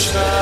Krishna.